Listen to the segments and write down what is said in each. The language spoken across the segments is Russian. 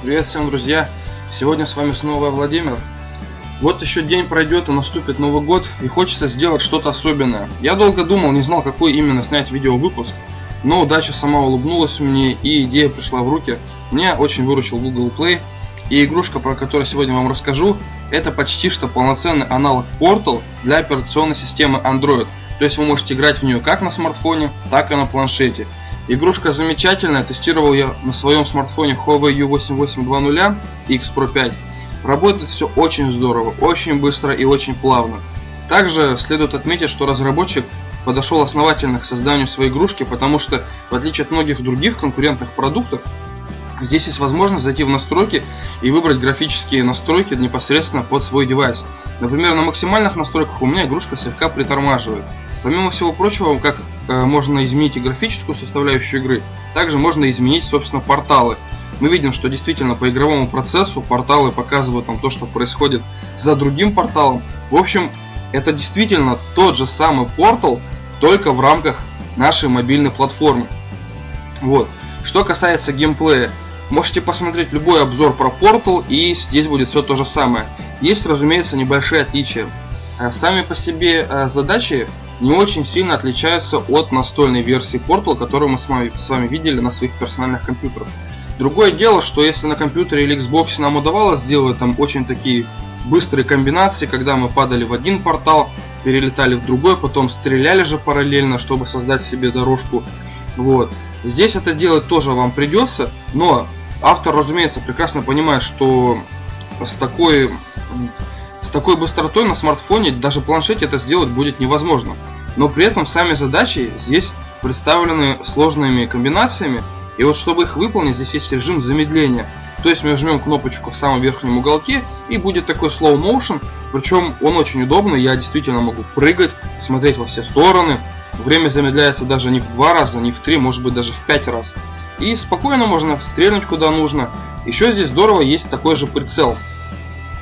Привет всем, друзья! Сегодня с вами снова Владимир. Вот еще день пройдет и наступит Новый год, и хочется сделать что-то особенное. Я долго думал, не знал, какой именно снять видеовыпуск, но удача сама улыбнулась мне, и идея пришла в руки. Меня очень выручил Google Play, и игрушка, про которую сегодня вам расскажу, это почти что полноценный аналог Portal для операционной системы Android. То есть вы можете играть в нее как на смартфоне, так и на планшете. Игрушка замечательная, тестировал я на своем смартфоне Huawei U8820 X Pro 5. Работает все очень здорово, очень быстро и очень плавно. Также следует отметить, что разработчик подошел основательно к созданию своей игрушки, потому что, в отличие от многих других конкурентных продуктов, здесь есть возможность зайти в настройки и выбрать графические настройки непосредственно под свой девайс. Например, на максимальных настройках у меня игрушка слегка притормаживает. Помимо всего прочего, как можно изменить и графическую составляющую игры, также можно изменить, собственно, порталы. Мы видим, что действительно по игровому процессу порталы показывают нам то, что происходит за другим порталом. В общем, это действительно тот же самый портал, только в рамках нашей мобильной платформы. Вот. Что касается геймплея, можете посмотреть любой обзор про Portal, и здесь будет все то же самое. Есть, разумеется, небольшие отличия. Э, сами по себе э, задачи не очень сильно отличаются от настольной версии Portal, которую мы с вами, с вами видели на своих персональных компьютерах. Другое дело, что если на компьютере или Xbox нам удавалось сделать там очень такие быстрые комбинации, когда мы падали в один портал, перелетали в другой, потом стреляли же параллельно, чтобы создать себе дорожку. Вот. Здесь это делать тоже вам придется, но автор, разумеется, прекрасно понимает, что с такой с такой быстротой на смартфоне, даже планшете это сделать будет невозможно. Но при этом сами задачи здесь представлены сложными комбинациями. И вот чтобы их выполнить, здесь есть режим замедления. То есть мы жмем кнопочку в самом верхнем уголке и будет такой slow motion. Причем он очень удобный, я действительно могу прыгать, смотреть во все стороны. Время замедляется даже не в два раза, не в три, может быть даже в пять раз. И спокойно можно стрельнуть куда нужно. Еще здесь здорово есть такой же прицел.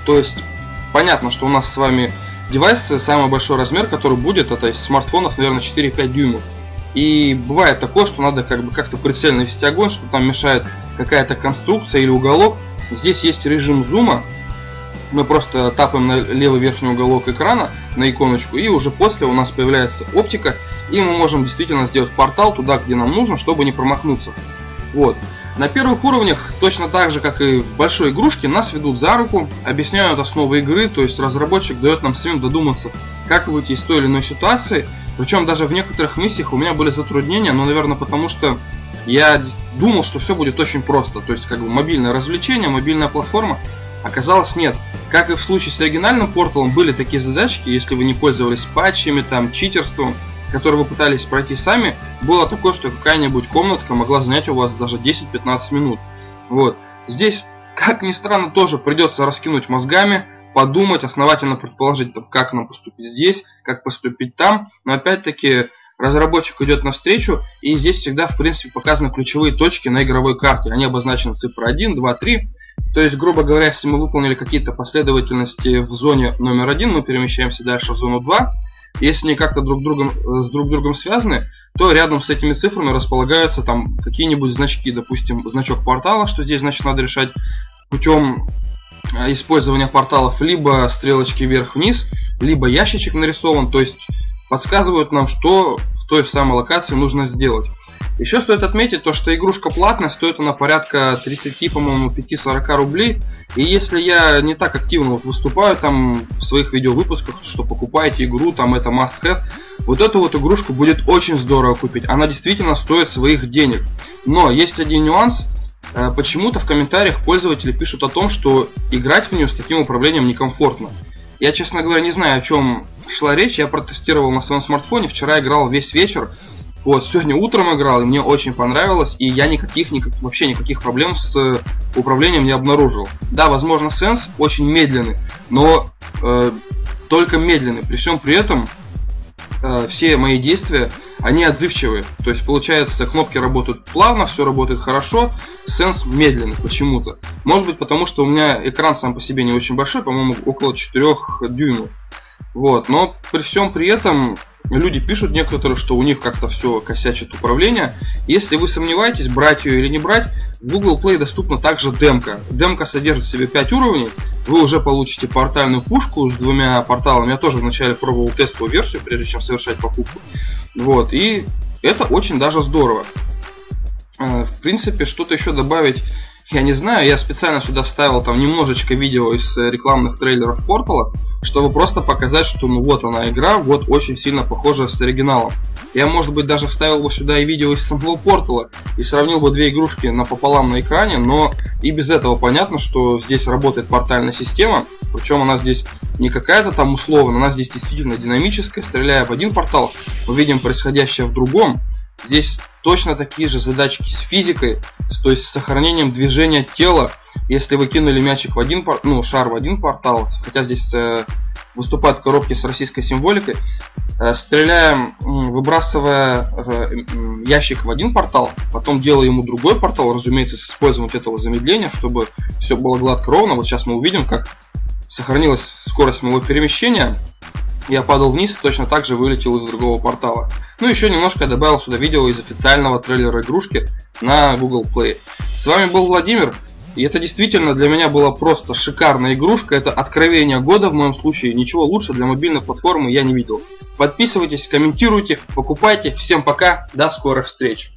То есть понятно, что у нас с вами девайс, самый большой размер, который будет, это из смартфонов, наверное, 4-5 дюймов. И бывает такое, что надо как бы как-то прицельно вести огонь, что там мешает какая-то конструкция или уголок. Здесь есть режим зума. Мы просто тапаем на левый верхний уголок экрана, на иконочку, и уже после у нас появляется оптика, и мы можем действительно сделать портал туда, где нам нужно, чтобы не промахнуться. Вот. На первых уровнях, точно так же, как и в большой игрушке, нас ведут за руку, объясняют основы игры, то есть разработчик дает нам самим додуматься, как выйти из той или иной ситуации. Причем даже в некоторых миссиях у меня были затруднения, но, наверное, потому что я думал, что все будет очень просто. То есть, как бы мобильное развлечение, мобильная платформа. Оказалось, нет. Как и в случае с оригинальным порталом, были такие задачки, если вы не пользовались патчами, там, читерством, которые вы пытались пройти сами, было такое, что какая-нибудь комнатка могла занять у вас даже 10-15 минут. Вот. Здесь, как ни странно, тоже придется раскинуть мозгами, подумать, основательно предположить, как нам поступить здесь, как поступить там. Но опять-таки разработчик идет навстречу, и здесь всегда, в принципе, показаны ключевые точки на игровой карте. Они обозначены цифрой 1, 2, 3. То есть, грубо говоря, если мы выполнили какие-то последовательности в зоне номер 1, мы перемещаемся дальше в зону 2. Если они как-то друг другом, э, с друг другом связаны, то рядом с этими цифрами располагаются там какие-нибудь значки, допустим, значок портала, что здесь, значит, надо решать путем э, использования порталов либо стрелочки вверх-вниз, либо ящичек нарисован, то есть подсказывают нам, что в той самой локации нужно сделать. Еще стоит отметить то, что игрушка платная, стоит она порядка 30, по-моему, 5-40 рублей. И если я не так активно вот выступаю там в своих видеовыпусках, что покупаете игру, там это must have, вот эту вот игрушку будет очень здорово купить. Она действительно стоит своих денег. Но есть один нюанс. Э, почему-то в комментариях пользователи пишут о том, что играть в нее с таким управлением некомфортно. Я, честно говоря, не знаю, о чем шла речь. Я протестировал на своем смартфоне. Вчера играл весь вечер. Вот, сегодня утром играл, и мне очень понравилось, и я никаких, никак, вообще никаких проблем с управлением не обнаружил. Да, возможно, сенс очень медленный, но э, только медленный. При всем при этом э, все мои действия, они отзывчивые. То есть, получается, кнопки работают плавно, все работает хорошо, сенс медленный почему-то. Может быть, потому что у меня экран сам по себе не очень большой, по-моему, около 4 дюймов. Вот, но при всем при этом люди пишут некоторые, что у них как-то все косячит управление. Если вы сомневаетесь, брать ее или не брать, в Google Play доступна также демка. Демка содержит в себе 5 уровней. Вы уже получите портальную пушку с двумя порталами. Я тоже вначале пробовал тестовую версию, прежде чем совершать покупку. Вот, и это очень даже здорово. Э, в принципе, что-то еще добавить я не знаю, я специально сюда вставил там немножечко видео из э, рекламных трейлеров Портала, чтобы просто показать, что ну вот она игра, вот очень сильно похожа с оригиналом. Я, может быть, даже вставил бы сюда и видео из самого Портала и сравнил бы две игрушки напополам на экране, но и без этого понятно, что здесь работает портальная система, причем она здесь не какая-то там условная, она здесь действительно динамическая, стреляя в один портал, мы видим происходящее в другом, Здесь точно такие же задачки с физикой, то есть с сохранением движения тела. Если вы кинули мячик в один, ну, шар в один портал, хотя здесь э, выступают коробки с российской символикой, э, стреляем, выбрасывая э, ящик в один портал, потом делая ему другой портал, разумеется, с использованием этого замедления, чтобы все было гладко ровно. Вот сейчас мы увидим, как сохранилась скорость моего перемещения, я падал вниз и точно так же вылетел из другого портала. Ну еще немножко я добавил сюда видео из официального трейлера игрушки на Google Play. С вами был Владимир. И это действительно для меня была просто шикарная игрушка. Это откровение года в моем случае. Ничего лучше для мобильной платформы я не видел. Подписывайтесь, комментируйте, покупайте. Всем пока, до скорых встреч.